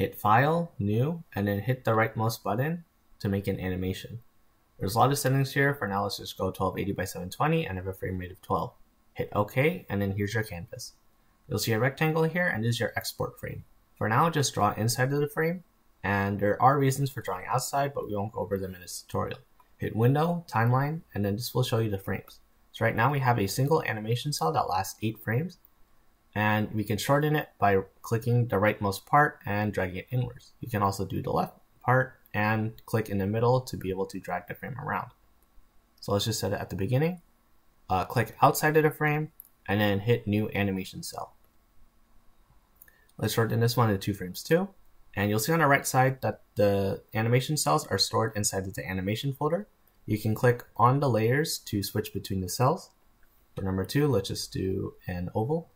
hit File, New, and then hit the rightmost button to make an animation. There's a lot of settings here. For now, let's just go 1280 by 720 and have a frame rate of 12. Hit OK, and then here's your canvas. You'll see a rectangle here, and this is your export frame. For now, just draw inside of the frame, and there are reasons for drawing outside, but we won't go over them in this tutorial. Hit Window, Timeline, and then this will show you the frames. So right now we have a single animation cel that lasts 8 frames, and we can shorten it by clicking the rightmost part and dragging it inwards. You can also do the left part and click in the middle to be able to drag the frame around. So let's just set it at the beginning, uh, click outside of the frame, and then hit new animation cel. Let's shorten this one to two frames too. And you'll see on the right side that the animation cels are stored inside of the animation folder. You can click on the layers to switch between the cels. For number two, let's just do an oval.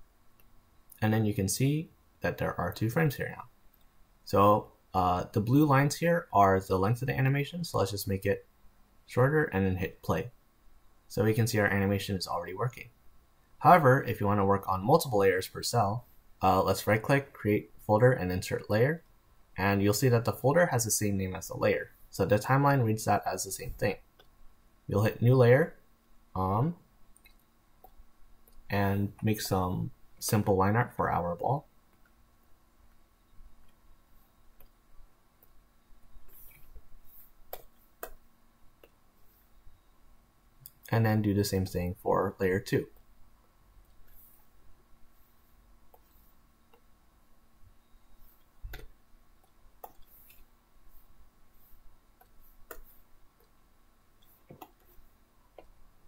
And then you can see that there are two frames here now. So uh, the blue lines here are the length of the animation, so let's just make it shorter and then hit play. So we can see our animation is already working. However, if you want to work on multiple layers per cel, uh, let's right click, create folder, and insert layer. And you'll see that the folder has the same name as the layer. So the timeline reads that as the same thing. You'll hit new layer, um, and make some simple line art for our ball. and then do the same thing for layer 2.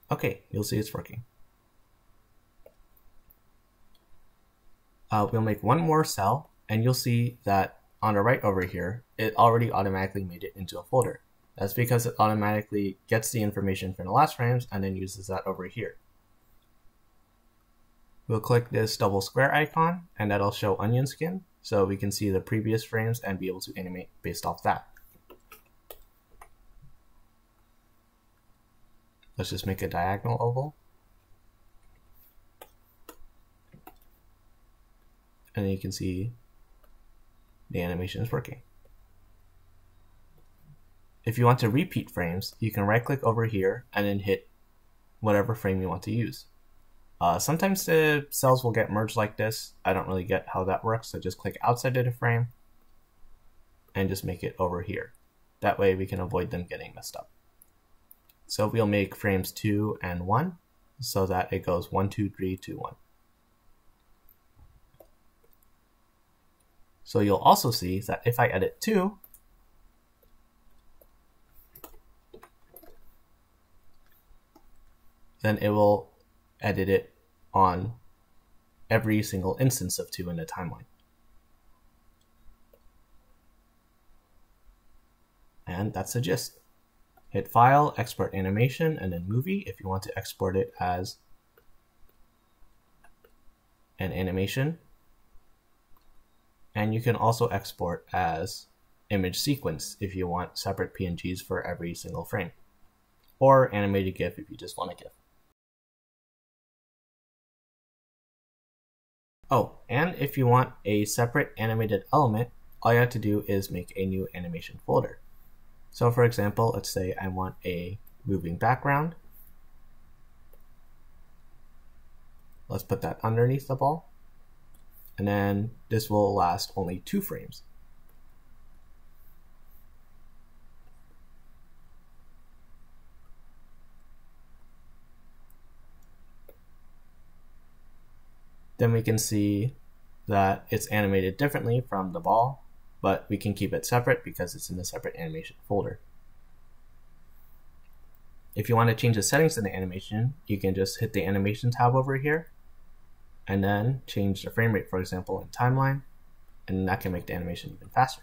Okay, you'll see it's working. Uh, we'll make one more cel, and you'll see that on the right over here, it already automatically made it into a folder. That's because it automatically gets the information from the last frames and then uses that over here. We'll click this double square icon and that'll show onion skin so we can see the previous frames and be able to animate based off that. Let's just make a diagonal oval. And you can see the animation is working. If you want to repeat frames, you can right click over here and then hit whatever frame you want to use. Uh, sometimes the cels will get merged like this. I don't really get how that works, so just click outside of the frame and just make it over here. That way we can avoid them getting messed up. So we'll make frames 2 and 1 so that it goes 1, 2, 3, 2, 1. So you'll also see that if I edit 2, then it will edit it on every single instance of 2 in the timeline. And that's the gist. Hit File, Export Animation, and then Movie if you want to export it as an animation. And you can also export as image sequence if you want separate PNGs for every single frame. Or animated GIF if you just want a GIF. Oh, and if you want a separate animated element, all you have to do is make a new animation folder. So for example, let's say I want a moving background. Let's put that underneath the ball. And then this will last only two frames. then we can see that it's animated differently from the ball, but we can keep it separate because it's in a separate animation folder. If you want to change the settings in the animation, you can just hit the animation tab over here and then change the frame rate, for example, in timeline, and that can make the animation even faster.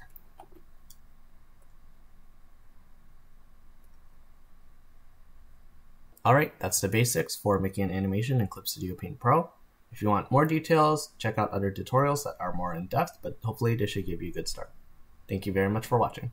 Alright, that's the basics for making an animation in Clip Studio Paint Pro. If you want more details, check out other tutorials that are more in depth, but hopefully this should give you a good start. Thank you very much for watching.